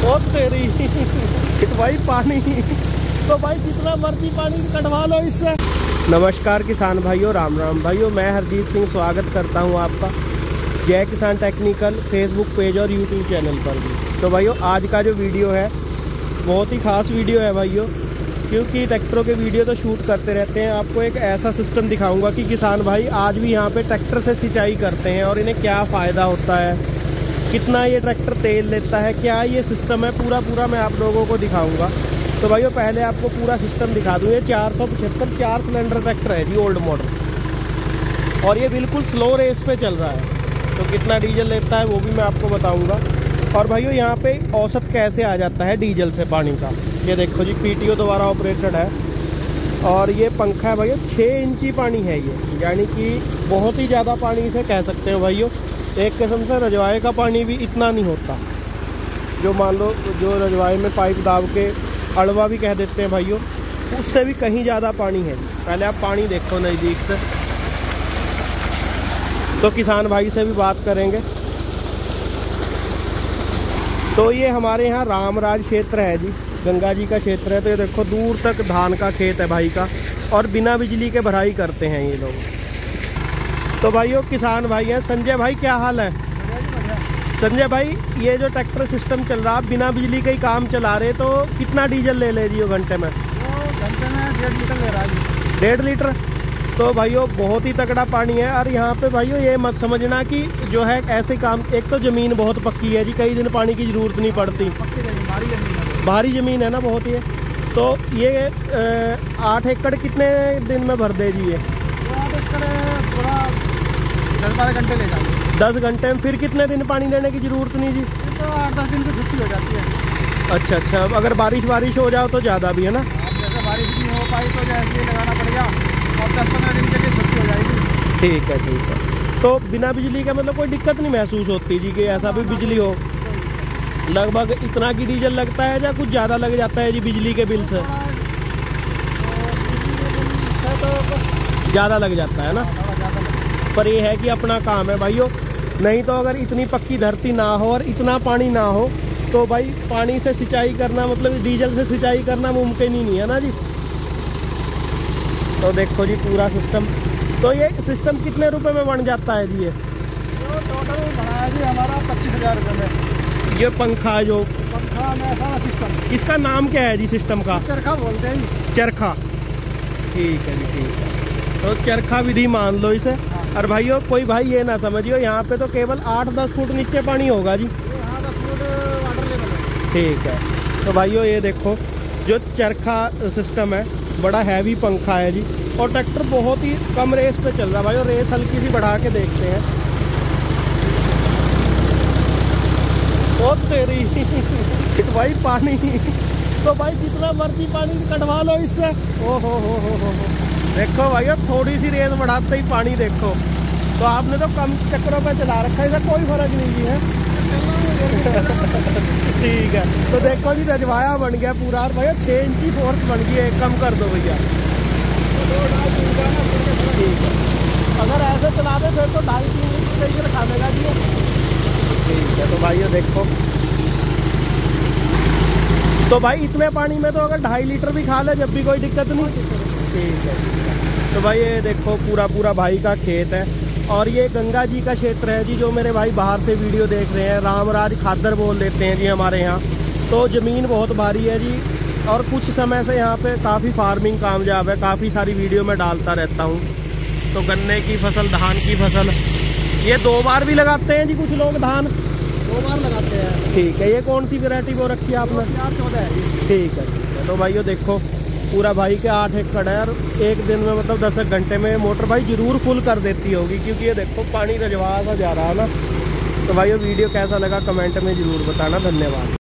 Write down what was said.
ओ तेरी। भाई पानी। तो भाई जितना मर्ज़ी पानी कटवा लो इससे। नमस्कार किसान भाइयों राम राम। भाइयों मैं हरदीप सिंह स्वागत करता हूँ आपका Jai Kisan technical Facebook page और यूट्यूब चैनल पर भी। तो भाइयों आज का जो वीडियो है बहुत ही खास वीडियो है भाइयों क्योंकि ट्रैक्टरों के वीडियो तो शूट करते रहते हैं। आपको एक ऐसा सिस्टम दिखाऊँगा कि किसान भाई आज भी यहाँ पे ट्रैक्टर से सिंचाई करते हैं और इन्हें क्या फ़ायदा होता है। कितना ये ट्रैक्टर तेल लेता है, क्या ये सिस्टम है? पूरा पूरा मैं आप लोगों को दिखाऊँगा। तो भाइयों, पहले आपको पूरा सिस्टम दिखा दूँ। ये चार सौ पचहत्तर चार सिलेंडर ट्रैक्टर है जी ओल्ड मॉडल और ये बिल्कुल स्लो रेस पे चल रहा है। तो कितना डीजल लेता है वो भी मैं आपको बताऊँगा। और भाइयों, यहाँ पे औसत कैसे आ जाता है डीजल से पानी का? ये देखो जी पीटीओ द्वारा ऑपरेटेड है। और ये पंखा है भाइयों छः इंची पानी है ये। यानी कि बहुत ही ज़्यादा पानी इसे कह सकते हो भाइयों। एक किस्म से रजवाए का पानी भी इतना नहीं होता। जो मान लो, जो रजवाए में पाइप दाब के अड़वा भी कह देते हैं भाइयों, उससे भी कहीं ज़्यादा पानी है। पहले आप पानी देखो नज़दीक से। तो किसान भाई से भी बात करेंगे। तो ये हमारे यहाँ रामराज क्षेत्र है जी, गंगा जी का क्षेत्र है। तो ये देखो, दूर तक धान का खेत है भाई का, और बिना बिजली के भराई करते हैं ये लोग। तो भाइयों, किसान भाई हैं। संजय भाई, क्या हाल है? संजय भाई, ये जो ट्रैक्टर सिस्टम चल रहा है बिना बिजली का ही काम चला रहे तो कितना डीजल ले ले जी घंटे में? घंटे में डेढ़ लीटर। ले रहा है डेढ़ लीटर तो भाइयों, बहुत ही तगड़ा पानी है, और यहाँ पे भाइयों, ये मत समझना कि जो है, ऐसे काम, एक तो ज़मीन बहुत पक्की है जी, कई दिन पानी की ज़रूरत नहीं पड़ती। भारी ज़मीन है ना, बहुत ही। तो ये आठ एकड़ कितने दिन में भर दे जी ये? दस बारह घंटे ले जाएँगे दस घंटे में फिर कितने दिन पानी लेने की ज़रूरत नहीं जी? तो आठ दस दिन की छुट्टी हो जाती है। अच्छा अच्छा। अगर बारिश बारिश हो जाओ तो ज़्यादा भी है ना? जैसे बारिश नहीं हो पाई तो जैसे लगाना पड़ेगा। और दस पंद्रह दिन के लिए छुट्टी हो जाएगी। ठीक है ठीक है। तो बिना बिजली का मतलब कोई दिक्कत नहीं महसूस होती जी कि ऐसा भी बिजली हो? लगभग इतना की डीजल लगता है या कुछ ज़्यादा लग जाता है जी बिजली के बिल से? ज़्यादा लग जाता है ना? पर ये है कि अपना काम है भाइयों। नहीं तो अगर इतनी पक्की धरती ना हो और इतना पानी ना हो तो भाई पानी से सिंचाई करना मतलब डीजल से सिंचाई करना मुमकिन ही नहीं है ना जी। तो देखो जी पूरा सिस्टम तो ये सिस्टम कितने रुपए में बन जाता है जी ये? टोटल बनाया जी हमारा पच्चीस हज़ार रुपये में। ये पंखा जो पंखा में ऐसा सिस्टम इसका नाम क्या है जी सिस्टम का? चरखा बोलते हैं जी। चरखा। ठीक है जी ठीक है। तो चरखा विधि मान लो इसे। और भाइयों, कोई भाई ये ना समझियो, यहाँ पे तो केवल आठ दस फुट नीचे पानी होगा जी। ठीक है। तो भाइयों, ये देखो, जो चरखा सिस्टम है, बड़ा हैवी पंखा है जी। और ट्रैक्टर बहुत ही कम रेस पे चल रहा है। भाई रेस हल्की सी बढ़ा के देखते हैं। बहुत तेरी। भाई, पानी। तो भाई, जितना मर्ज़ी पानी कटवा लो इससे। ओ हो हो हो हो। देखो भाई थोड़ी सी रेत बढ़ाते ही पानी देखो। तो आपने तो कम चक्करों पे चला रखा है कोई फ़र्क नहीं है। ठीक है तो देखो जी, रजवाया बन गया पूरा, और भैया छः इंची फोर्स बन गई है कम कर दो भैया। ठीक है। अगर ऐसे चला दे, फिर तो ढाई तीन लीटर डीजल रखा देगा जी। ठीक है तो भाई देखो। तो भाई, इतने पानी में तो अगर ढाई लीटर भी खा ले, जब भी कोई दिक्कत नहीं। ठीक है। तो भाई ये देखो पूरा पूरा भाई का खेत है। और ये गंगा जी का क्षेत्र है जी जो मेरे भाई बाहर से वीडियो देख रहे हैं। रामराज खादर बोल देते हैं जी हमारे यहाँ। तो ज़मीन बहुत भारी है जी और कुछ समय से यहाँ पे काफ़ी फ़ार्मिंग कामयाब है। काफ़ी सारी वीडियो में डालता रहता हूँ। तो गन्ने की फ़सल धान की फ़सल ये दो बार भी लगाते हैं जी कुछ लोग धान? दो बार लगाते हैं। ठीक है ये कौन सी वेरायटी वो रखी है आपने? ठीक है ठीक है। तो भाइयों देखो पूरा भाई के आठ एकड़ है और एक दिन में मतलब दस एक घंटे में मोटर भाई ज़रूर फुल कर देती होगी, क्योंकि ये देखो पानी रजवा सा जा रहा है ना। तो भाई ये वीडियो कैसा लगा कमेंट में ज़रूर बताना। धन्यवाद।